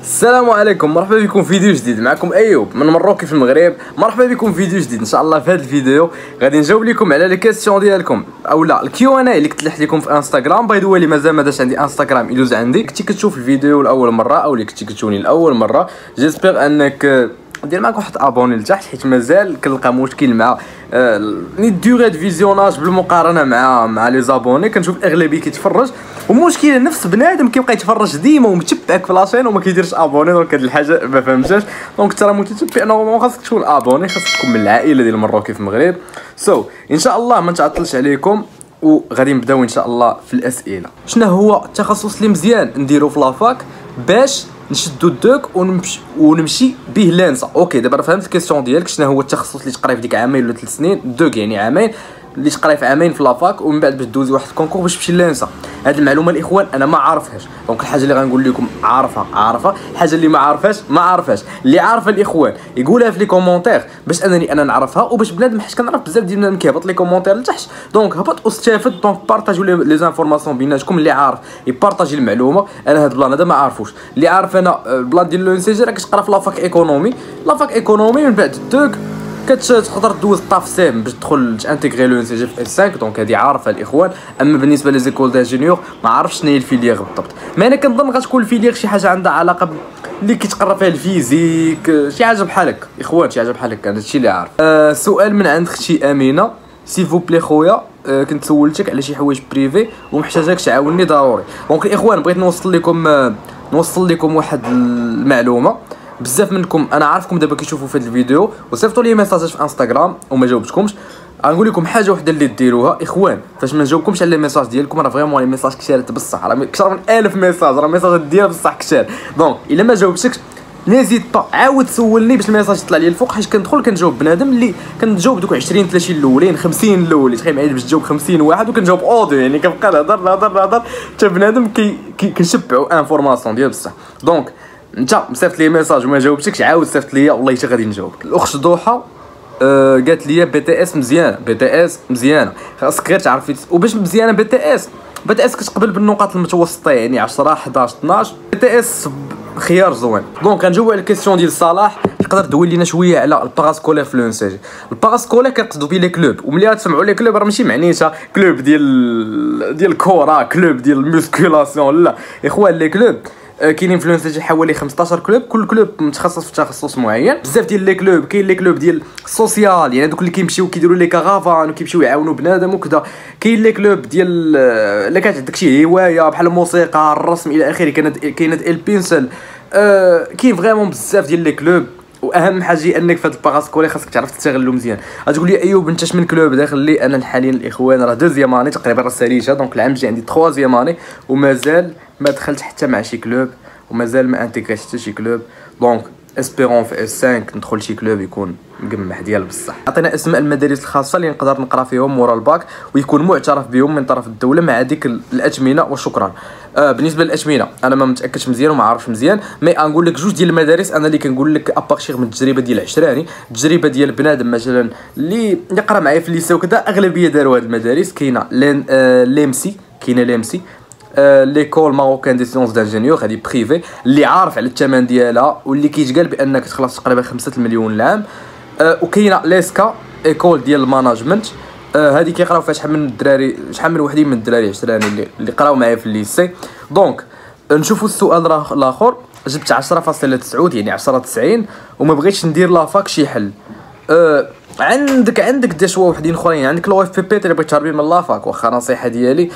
السلام عليكم مرحبا بكم في فيديو جديد معكم أيوب من مروكي في المغرب. مرحبا بكم في فيديو جديد إن شاء الله في هذا الفيديو. غادي نجاوب لكم على les questions ديالكم أو لا ال Q&A اللي كنت لحت لكم في انستغرام by the اللي مازال ما داش عندي انستغرام يدوز عندي كنتي كتشوف الفيديو لأول مرة أو اللي كنتي كتشوفني لأول مرة. j'espère أنك دير معاك واحد abonné لتحت حيت مازال كنلقى مشكل مع les durées de visionnage بالمقارنة مع مع les abonnés كنشوف الأغلبية كيتفرج. والمشكل نفس بنادم كيبقى يتفرج ديما ومتبعك في la chaîne وما كيديرش abonné donc هاد الحاجة ما فهمتهاش. donc ترى متتبع normalement خاصك تكون abonné خاصك تكون من العائلة ديال مروكي في المغرب. so so, إن شاء الله ما نتعطلش عليكم وغادي نبداو إن شاء الله في الأسئلة. شنو هو التخصص اللي مزيان نديرو في la fac باش نشدو ال DEUG ونمشي ونمشي به l'ENSA. OK دابا فهمت ال question ديالك شنو هو التخصص اللي تقرا في ديك عامين ولا ثلاث سنين؟ DEUG يعني عامين. اللي تقراي في عامين في la fac ومن بعد باش دوزي واحد ال concours باش تمشي l'ENSA هاد المعلومة الإخوان أنا ما عارفهاش. donc الحاجة اللي غنقول لكم عارفها عارفها الحاجة اللي ما عارفهاش ما عارفهاش. اللي عارفة الإخوان يقولها في les commentaires باش أنني أنا نعرفها وباش بنادم حيت كنعرف بزاف ديال بنادم كيهبط les commentaires لتحت. donc هبط واستافد donc بارطاجيو les informations بيناتكم اللي عارف ي partager المعلومة. أنا هاد ال plan هذا ما عارفوش. اللي عارف أنا ال plan ديال لو سي جي راه كتقرا في la fac économie. la fac économie من بعد ال DEUG كتقدر دوز TAFSEM باش تدخل ت intégrer l'ENCG في S 5 donc هذه عارفة الإخوان. أما بالنسبة les écoles d'ingénieurs ما عرفتش شنو هي ال filière بالضبط. ما أنا كنظن غتكون ال filière شي حاجة عندها علاقة اللي كيتقرا فيها ال physique شي حاجة بحال هكا. إخوان شي حاجة بحال هكا هادشي اللي عارف. أه سؤال من عند أختي أمينة. s'il vous plaît خويا أه كنت سولتك على شي حوايج privé ومحتاجاك تعاوني ضروري. donc الاخوان بغيت نوصل لكم أه نوصل لكم واحد المعلومة. بزاف منكم أنا عارفكم دابا كيشوفوا في هذا الفيديو وصيفطوا لي ميساجات في انستغرام وما جاوبتكمش. غنقول لكم حاجة وحدة اللي ديروها إخوان فاش ما نجاوبكمش على les messages ديالكم راه vraiment les messages كثيرات بصح راه أكثر من 1000 ميساج راه ميساجات ديالها بصح كثار donc إلا ما جاوبتكش نزيد با عاود سولني باش ال message يطلع لي الفوق حيت كندخل كنجاوب بنادم اللي كنجاوب دوك 20 30 الأولين 50 الأولين تخيل معايا باش تجاوب 50 واحد وكنجاوب audio يعني كنبقى نهضر نهضر نهضر حتى بنادم كي كنشبعوا informations ديال بصح. donc انت مصيفط les messages وما جاوبتكش عاود صيفط ليا والله حتى غادي نجاوبك الأخت ضحى آه قالت لي BTS مزيانة BTS مزيانة. خاصك غير تعرفي وباش مزيانة BTS. BTS كتقبل بالنقاط المتوسطه يعني 10 11 12 BTS خيار زوين. donc غنجاوب على ال question ديال صلاح. تقدر تدوي لينا شوية على ال parascolaire في l'ENCG ال parascolaire كنقصدوا بيه les clubs. وملي تسمعوا les clubs راه ماشي معنيتها club ديال ديال الكره club ديال ال musculation لا. إخوان les clubs كاينين في حوالي 15 club كل club متخصص في تخصص معين. بزاف ديال les clubs كاين les clubs ديال ال social يعني دوك اللي كيمشيو كيديروا les caravanes وكيمشيو يعاونوا بنادم وكذا كاين les clubs ديال اللي كانت عندك شي هواية بحال الموسيقى الرسم إلى آخره كانت كاينة البينسل آه كاين vraiment بزاف ديال les clubs. وأهم حاجة إنك في هذا ال parascolaire خاصك تعرف تستغلو مزيان. غتقول لي أيوب أنت من club؟ داخل لي أنا حاليا الإخوان راه deuxième année تقريبا راه ساليتها donc العام الجاي عندي troisième année ومازال ما دخلت حتى مع شي club ومازال ما انتيغريتش حتى شي club. donc espérons في S 5 ندخل شي club يكون مقمح ديال بصح. عطينا اسماء المدارس الخاصة اللي نقدر نقرأ فيهم مورا الباك ويكون معترف بهم من طرف الدولة مع ديك الاثمنه وشكرا. آه بالنسبة للاثمنه أنا ما متأكدش مزيان وما عارفش مزيان mais نقول لك جوج ديال المدارس أنا اللي كنقول لك à partir من التجربة ديال عشراني التجربة ديال بنادم مثلا اللي يقرأ معايا في ال lycée وكذا أغلبية داروا هاد المدارس كاينة آه l'EMSI كاينة l'EMSI l'école marocaine des sciences d'ingénieur هذه privé اللي عارف على الثمن ديالها واللي كيتقال بانك تخلص تقريبا 5 المليون العام وكاينه l'ESCA école ديال ال management هذه كيقراو فيها شحال من الدراري شحال من وحدين من الدراري عشراني اللي, اللي قراو معايا في ال lycée donc نشوفوا السؤال الآخر جبت 10.9 يعني 10 90 وما بغيتش ندير la fac شي حل أه عندك عندك des choix وحدين أخرين. عندك l'OFPPT اللي بغيت تهربي من la fac واخا نصيحة ديالي.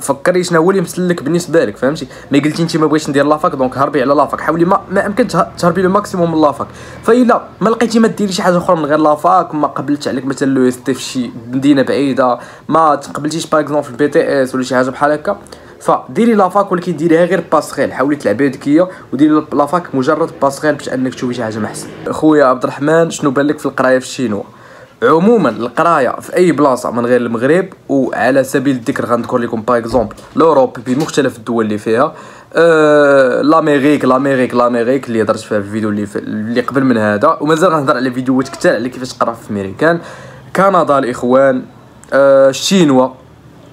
فكري شنو هو اللي مسلك بالنسبة لك فهمتي؟ mais قلتي انت ما بغيتش ندير la fac donc هربي على la fac. حاولي ما, ما امكن تهربي le maximum من la fac. فإلا ما لقيتي ما ديري شي حاجة أخرى من غير la fac ما قبلتش عليك مثلا l'EST في شي مدينة بعيدة ما تقبلتيش par exemple ال BTS ولا شي حاجة بحال هكا فديري la fac ولكن ديريها غير passerelle. حاولي تلعبي ذكيه وديري la fac مجرد passerelle باش أنك تشوفي شي حاجة محسن خويا عبد الرحمن شنو بان لك في القراية في الشينوا؟ عموما القراية في أي بلاصة من غير المغرب وعلى سبيل الذكر غنذكر لكم par exemple l'Europe بمختلف الدول اللي فيها. أه l'Amérique l'Amérique l'Amérique اللي هضرت فيها في الفيديو اللي, في اللي قبل من هذا. ومازال غنهضر على فيديوهات كثار على كيفاش تقرا في أمريكان. كندا الإخوان. أه الشينوا.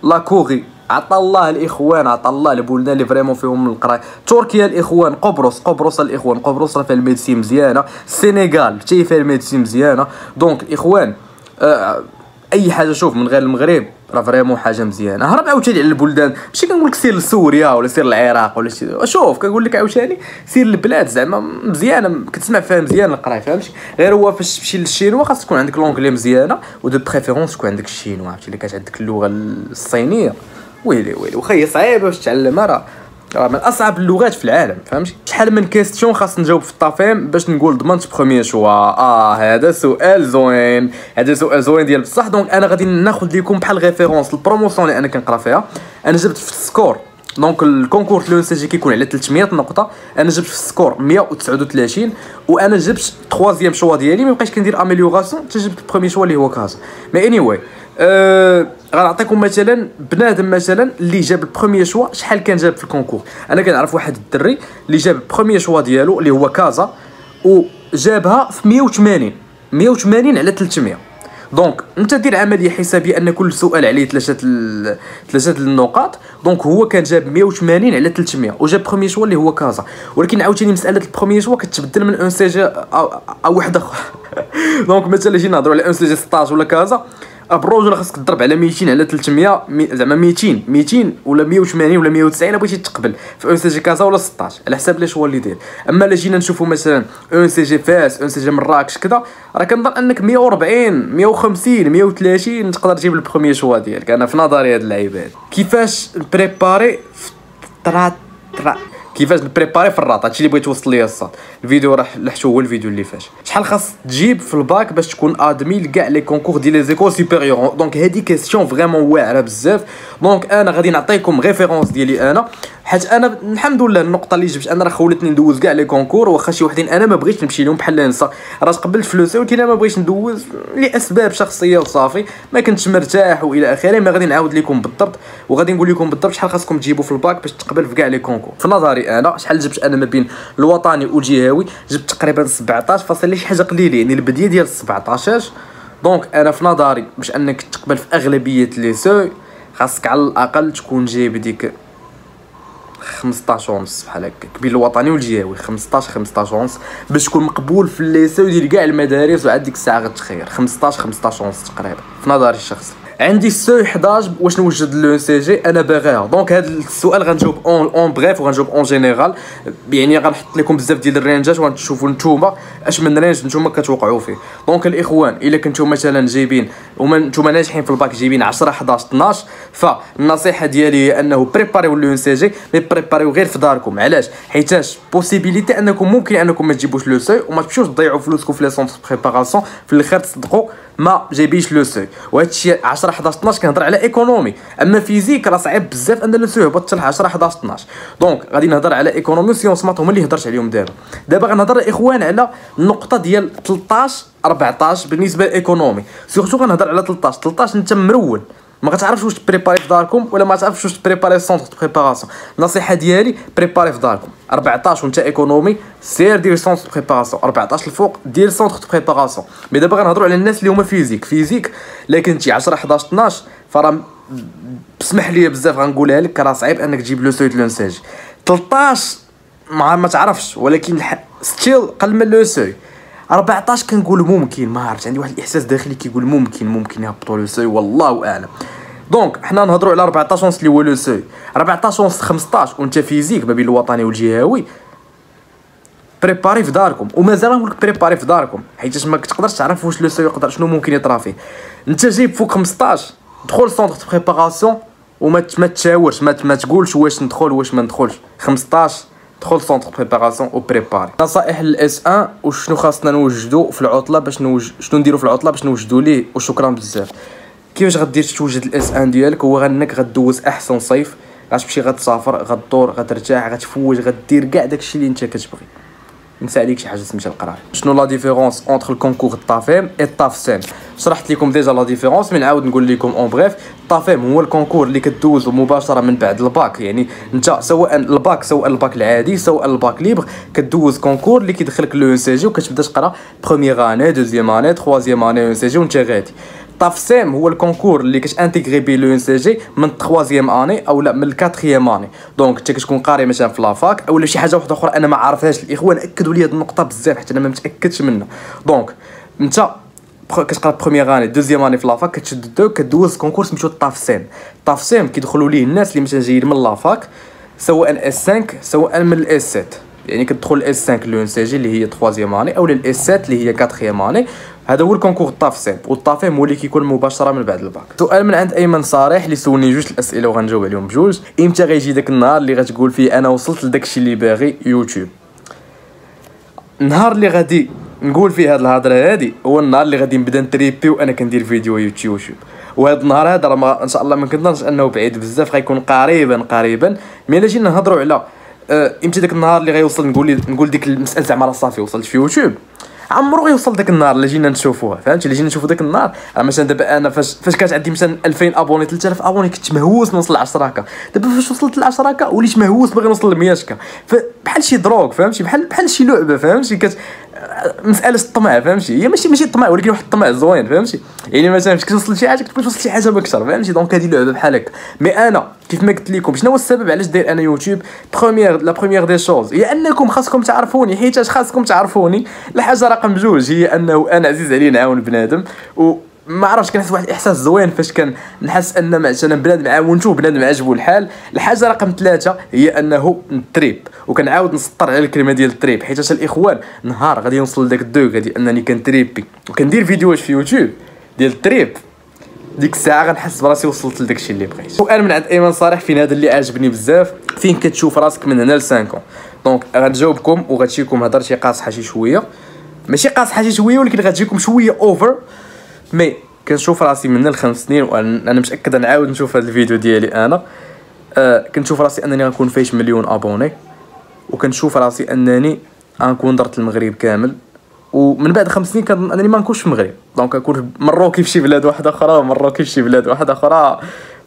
la Corée. عطا الله الإخوان عطا الله البلدان اللي vraiment فيهم القرايه تركيا الإخوان قبرص قبرص الإخوان قبرص راه فيها ال médecine مزيانة. السنغال حتى فيها ال médecine مزيانة. donc الاخوان آه أي حاجة شوف من غير المغرب راه vraiment حاجة مزيانة. هرب عاوتاني على البلدان. ماشي كنقول لك سير لسوريا ولا سير للعراق ولا شي شوف كنقول لك عاوتاني سير للبلاد زعما مزيانة كتسمع فيها مزيان القرايه فهمتي؟ غير هو فاش تمشي للشينوا خاص تكون عندك l'anglais مزيانة و de préférence تكون عندك الشينوا عرفتي؟ الا كانت عندك اللغة الصينية. ويلي ويلي واخا هي صعيبه باش تعلمها راه راه من أصعب اللغات في العالم فهمتي شحال من question خاص نجاوب في ال TAFEM باش نقول ضمنت premier choix آه هذا سؤال زوين. هذا سؤال زوين ديال بصح. donc أنا غادي ناخذ لكم بحال référence ال promotion اللي أنا كنقرأ فيها. أنا جبت في ال score donc ال concours l'ENCG كيكون على 300 نقطة. أنا جبت في ال score 139 وأنا جبت troisième choix ديالي. ما بقيتش كندير amélioration حتى جبت ال premier choix اللي هو كازا mais anyway أه غنعطيكم مثلا بنادم مثلا اللي جاب ال premier choix شحال كان جاب في ال concours؟ أنا كنعرف واحد الدري اللي جاب ال premier choix ديالو اللي هو كازا وجابها في 180 180 على 300 donc أنت دير عملية حسابية أن كل سؤال عليه ثلاثة ثلاثة النقاط. donc هو كان جاب 180 على 300 وجاب premier choix اللي هو كازا. ولكن عاوتاني مسألة ال premier choix كتبدل من ENCG أو, أو واحد آخر. donc مثلا جينا نهضروا على أون سي جي 16 ولا كازا. ابروج ولا خاصك تضرب على 200 على 300 زعما 200 200 ولا 180 ولا 190 بغيتي تقبل في ENCG كازا ولا 16 على حساب ليش هو اللي داير. أما إلا جينا نشوفوا مثلا ENCG فاس ENCG مراكش كذا راه كنظن أنك 140 150 130 تقدر تجيب ال premier choix ديالك. أنا في نظري هاد اللعيبات. كيفاش préparer ترا ترا كيفاش ن préparer في الراط هادشي اللي بغيت توصل ليا الصاد. الفيديو راه لحتو هو الفيديو اللي فات شحال خاص تجيب في الباك باش تكون admis لكاع les concours ديال les écoles supérieures donc هادي question vraiment واعرة بزاف. donc أنا غادي نعطيكم référence ديالي أنا. حيت أنا الحمد لله النقطة اللي جبت أنا راه خولتني ندوز كاع les concours واخا شي وحدين أنا ما بغيتش نمشي لهم بحال ENSA راه تقبلت فلوسي ولكن أنا ما بغيتش ندوز لأسباب شخصية وصافي. ما كنتش مرتاح وإلى آخره ما غادي نعاود لكم بالضبط. وغادي نقول لكم بالضبط شحال خاصكم تجيبوا في الباك باش تقبل في كاع les concours. في نظري أنا شحال جبت أنا ما بين الوطني والجهوي جبت تقريبا 17 فاصل شي حاجة قليلة يعني البدية ديال 17 donc أنا في نظري باش أنك تقبل في أغلبية les seuils خاصك على الأقل تكون جايب ديك 15 ونص بحال هكاك بين الوطني والجهوي 15 15 ونص باش تكون مقبول في les seuils ديال كاع المدارس وعاد ديك الساعة غتخير. 15 15 ونص تقريبا. في نظري الشخصي. عندي ال seuil 11 واش نوجد لو سي جي أنا باغيها donc هذا السؤال غنجاوب en en bref وغنجاوب en général يعني غنحط لكم بزاف ديال الرينجات وغتشوفوا نتوما أش من range نتوما كتوقعوا فيه. donc الإخوان إلا كنتو مثلا جايبين وما نتوما ناجحين في الباك جايبين 10 11 12 فالنصيحة ديالي هي أنه préparer و l'ENCG mais préparer و غير في داركم. علاش؟ حيتاش possibilité انكم ممكن أنكم ما تجيبوش le seuil وما تمشيوش تضيعوا فلوسكم في les centres préparation في الآخر تصدقوا ما جايبينش le seuil. وهادشي 10 11 12 كنهضر على économie. اما physique راه صعيب بزاف ان يهبط حتى ل 10 11 12 donc غادي نهضر على économie و sciences maths هما اللي هضرت عليهم دابا. دابا غنهضر الاخوان على النقطه ديال 13 14 بالنسبة ل économie. surtout غنهضر على 13 13 انت مرون ما غتعرفش واش ت préparer في داركم ولا ما تعرفش واش ت préparer في centre préparation النصيحة ديالي préparer في داركم. 14 وأنت économie سير دير centre préparation 14 الفوق دير centre préparation mais دابا غنهضروا على الناس اللي هما physique physique لا كنتي 10 11 12 فراه بسمح لي بزاف غنقولها لك راه صعيب أنك تجيب le seuil de l'ENCG 13 ما ما تعرفش ولكن still قل من le seuil 14 كنقول ممكن ما عرفتش عندي واحد الإحساس داخلي كيقول ممكن ممكن يهبطوا le seuil والله أعلم. donc حنا نهضروا على 14 ونص اللي هو le seuil. 14 ونص 15 وانت physique ما بين الوطني والجهوي. préparer في داركم. ومازال نقول لك préparer في داركم. حيت ما تقدرش تعرف واش le seuil يقدر شنو ممكن يطرا فيه. انت جايب فوق 15 دخل centre préparation وما ما تشاورش ما تقولش واش ندخل واش ما ندخلش. 15 دخل centre préparation و préparer نصائح ال S1 وشنو خاصنا نوجدو في العطلة باش نوج... شنو نديرو في العطلة باش نوجدو ليه؟ وشكرا بزاف. كيفاش غدير توجد ال S1 ديالك؟ هو انك غدوز أحسن صيف غتمشي غتسافر غدور غترتاح غتفوج غدير كاع داكشي اللي أنت كتبغي. نسى عليك شي حاجة سميتها القرايه شنو la différence entre ال concours ال TAFEM et ال TAFSEM شرحت لكم déjà la différence من نعاود نقول لكم en bref ال TAFEM هو ال concours اللي كدوزو مباشرة من بعد الباك. يعني انت سواء الباك سواء الباك العادي سواء الباك libre كدوز concours اللي كيدخلك لو سي جي وكتبدا تقرا première année deuxième année troisième année ENCG وانت غادي. TAFSEM هو ال concours اللي كت intégrer بيه l'ENCG من 3 années أو لا من 4 années. donc انت كتكون قاري مثلا في la fac أو شي حاجة واحدة أخرى أنا ما عارفهاش الإخوان أكدوا لي هذه النقطة بزاف حتى أنا ما متأكدش منها. donc أنت كتقرأ première année deuxième année في la fac كتشد deux كدوز concours سميتو TAFSEM TAFSEM كيدخلوا ليه الناس اللي مثلا جايين من la fac سواء S5 سواء من ال S7 يعني كتدخل ال S5 l'ENCG اللي هي 3 années أو ال S7 اللي هي 4 années. هذا هو ال concours TAFSEM وال TAFEM هو اللي كيكون مباشرة من بعد الباك. سؤال من عند أيمن صريح اللي سولني جوج الأسئلة وغنجاوب عليهم بجوج. إمتى غيجي داك النهار اللي غتقول فيه أنا وصلت لداك الشيء اللي باغي؟ يوتيوب. النهار اللي غادي نقول فيه هاد الهضرة هادي هو النهار اللي غادي نبدا نتريبي وأنا كندير فيديو يوتيوب. وهذا النهار هذا راه إن شاء الله ما كنظنش أنه بعيد بزاف غيكون قريبا قريبا. mais إلا جينا نهضروا على أه إمتى داك النهار اللي غيوصل نقول نقول ديك المسألة زعما راه صافي وصلت في يوتيوب. عمرو غيوصل داك النهار اللي جينا نشوفوها فهمتي؟ اللي جينا نشوفو داك النهار. راه مثلا دابا أنا فاش فاش كانت عندي مثلا 2000 abonnés 3000 abonnés كنت مهووس نوصل ل 10 K دابا فاش وصلت ل 10 K وليت مهووس باغي نوصل ل 100 K بحال شي drogue فهمتي؟ بحال بحال شي لعبة فهمتي؟ كت مسألة الطمع فهمتي؟ هي ماشي ماشي الطمع ولكن واحد الطمع زوين فهمتي؟ يعني مثلا فاش كتوصل لشي حاجة كتبغي توصل لشي حاجة بكثر فهمتي؟ donc هذه لعبة بحال هكا. mais أنا كيف ما قلت لكم شنو هو السبب علاش داير أنا يوتيوب؟ première la première des choses هي أنكم خاصكم تعرفوني حيت خاصكم تعرفوني؟ الحاجة رقم جوج هي أنه أنا عزيز علي نعاون بنادم و ما عرفتش كنحس واحد الإحساس زوين فاش كان نحس أن مثلا بنادم عاونته بنادم عجبو الحال. الحاجة رقم ثلاثة هي أنه نتريب وكنعاود نسطر على الكلمة ديال ال trip حيت الإخوان نهار غادي نوصل لذاك ال degré ديال أنني كنتريبي وكندير فيديوهات في يوتيوب ديال ال trip. ديك الساعة غنحس براسي وصلت لداك الشيء اللي بغيت. سؤال من عند ايمن صالح فين هذا اللي عاجبني بزاف فين كتشوف راسك من هنا ل 5 donc غنجاوبكم وغتجيكم هضره شي قاصحه شي شوية. ماشي قاصحه شي شوية ولكن غتجيكم شوية over mais كنشوف راسي من الخمس سنين وأنا متأكد نعاود نشوف هذا الفيديو ديالي أنا. آه كنشوف راسي أنني غنكون فايت مليون abonnés وكنشوف راسي أنني غنكون درت المغرب كامل. ومن بعد خمس سنين كنظن أنني ما نكونش في المغرب. donc نكون مروكي في شي بلاد واحدة أخرى مروكي في شي بلاد واحدة أخرى.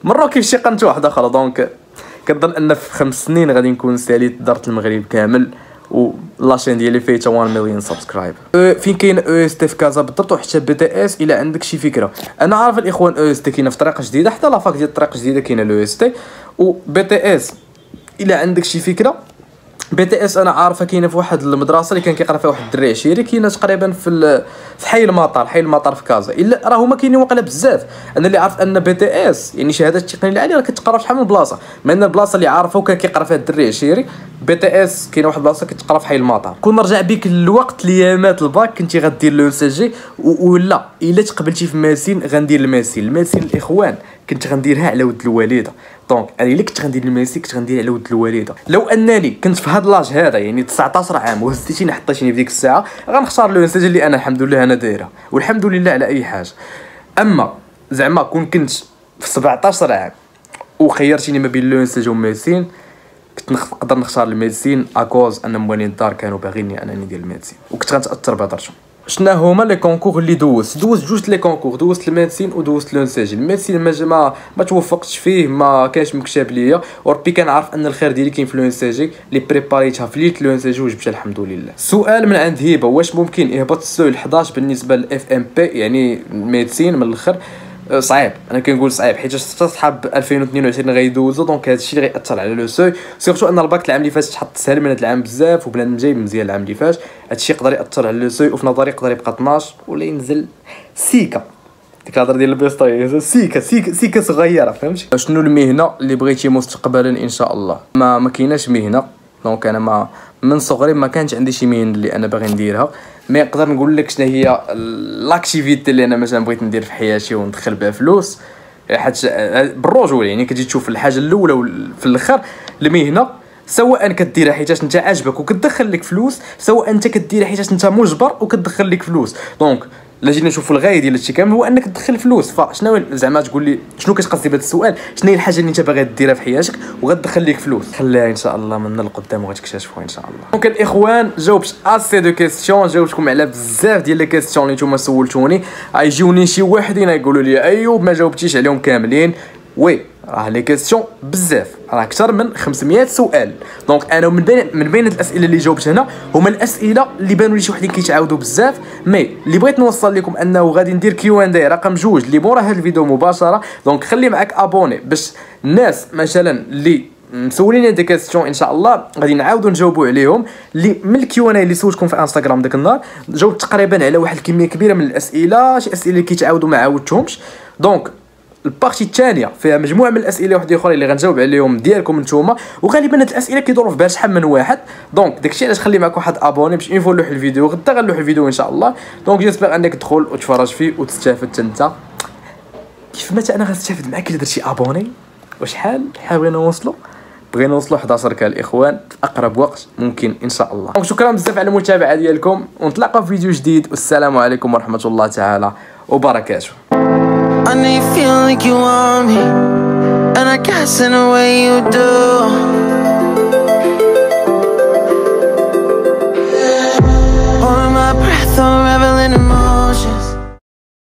مروكي في شي قنت واحدة أخرى. donc كنظن أن في خمس سنين غادي نكون ساليت درت المغرب كامل و la chaîne ديالي فيه حتى 1 مليون subscribe فين كاين EST في كازا بالضبط وحتى BTS إلا عندك شي فكرة. أنا عارف الإخوان EST كاينة في طريق الجديدة حتى la fac ديال طريق الجديدة كاينة l'EST. و BTS إلا عندك شي فكرة BTS أنا عارفه كاينة في واحد المدرسة اللي كان كيقرا فيها واحد الدري عشيري كاينة تقريبا في في حي المطار حي المطار في كازا. إلا راه هما كاينين واقيلا بزاف. أنا اللي عارف أن BTS يعني شهادة التقنية العالية راه كتقرا في شحال من بلاصة. mais أنا البلاصة اللي عارفه وكان كيقرا فيها الدري عشيري BTS كاينة واحد البلاصة كتقرا في حي المطار. كون رجع بك الوقت ليامات الباك كنتي غدير لو سي جي ولا. إلا تقبلتي في médecine غندير ال médecine. ال médecine الإخوان. كنت غنديرها على ود الوالدة. donc أنا إلا كنت غندير ال médecine كنت غندير على ود الوالدة. لو أنني كنت في هذا l'âge هذا يعني 19 عام وهزتيني حطيتيني في ديك الساعة غنختار l'ENCG اللي أنا الحمد لله أنا دايرها والحمد لله على أي حاجة. أما زعما كون كنت في 17 عام وخيرتيني ما بين l'ENCG و médecine كنت نقدر نختار ال médecine à cause أن موالين الدار كانوا باغيني أنني ندير الميديسين وكنت غنتأثر بهضرتهم شنا هما les concours اللي دوزت دوزت جوج les concours دوزت ال médecine ودوزت l'ENCG ال médecine ما ما, ما توفقتش فيه ما كانش مكتاب ليا. وربي كنعرف أن الخير ديالي كاين في l'ENCG اللي بريباريتها في l'été l'ENCG وجبتها الحمد لله. سؤال من عند هبة واش ممكن يهبط le seuil 11 بالنسبة ل la FMP يعني ال médecine من الأخر. صعيب. أنا كنقول صعيب حيت صحاب 2022 غيدوزو donc هذا الشيء اللي غيأثر على le seuil. surtout أن الباك العام اللي فات تحط سهل من هذا العام بزاف وبنادم جاي مزيان العام اللي فات. هذا الشيء يقدر يأثر على le seuil وفي نظري يقدر يبقى 12 ولا ينزل سيكا. ديك الهضرة ديال البيسطوي سيكا سيكا سيكا صغيرة فهمتي؟ شنو المهنة اللي بغيتي مستقبلا إن شاء الله؟ ما ما كايناش مهنة donc أنا ما من صغري ما كانش عندي شي مهنه اللي أنا باغي نديرها. mais نقدر نقول لك شنو هي l'activité اللي أنا مثلا بغيت ندير في حياتي وندخل بها فلوس. حيت بالرجوله يعني كتجي تشوف الحاجة الأولى وفي الأخر المهنه سواء كديرها حيت انت عاجبك وكتدخل لك فلوس سواء أنت كديرها حيت انت مجبر وكتدخل لك فلوس. donc الا جينا نشوفوا الغاية ديال هادشي كامل هو أنك تدخل فلوس. فشنو زعما تقول لي شنو كتقصدي بهذا السؤال؟ شنو هي الحاجة اللي أنت باغي ديرها في حياتك وغتدخل لك فلوس؟ خليها إن شاء الله من القدام وغتكتشفوا إن شاء الله. donc الإخوان جاوبت assez de questions جاوبتكم على بزاف ديال les questions اللي نتوما سولتوني. غيجيوني شي واحدين يقولوا لي أيوب ما جاوبتيش عليهم كاملين. oui. راه les questions بزاف راه أكثر من 500 سؤال. donc أنا من بين من بين الأسئلة اللي جاوبت هنا هما الأسئلة اللي بانوا لي شي وحدين كيتعاودوا بزاف mais اللي بغيت نوصل لكم أنه غادي ندير Q and A رقم جوج اللي مورا هذا الفيديو مباشرة. donc خلي معاك abonné باش الناس مثلا اللي مسولين des questions إن شاء الله غادي نعاودوا نجاوبوا عليهم اللي من ال Q and A اللي سولتكم في إنستغرام ديك النهار جاوبت تقريبا على واحد الكمية كبيرة من الأسئلة شي أسئلة اللي كيتعاودوا ما عاودتهمش. donc ال partie الثانية فيها مجموعة من الأسئلة واحد أخرى اللي غنجاوب عليهم ديالكم نتوما. وغالبا هاد الأسئلة كيدوروا في بال شحال من واحد. donc داكشي علاش خلي معك واحد abonné باش اون نلوح الفيديو. غدا غنلوح الفيديو إن شاء الله. donc j'espère أنك تدخل وتفرج فيه وتستافد أنت. كيف ما أنا غنستافد معاك إلا درتي abonné وشحال؟ شحال بغينا نوصلوا بغينا نوصلوا 11 K الإخوان في أقرب وقت. ممكن إن شاء الله. donc شكرا بزاف على المتابعة ديالكم. ونتلاقاو في فيديو جديد. والسلام عليكم ورحمة الله تعالى وبركاته. I know you feel like you want me. And I guess in a way you do. Holding my breath, unraveling emotions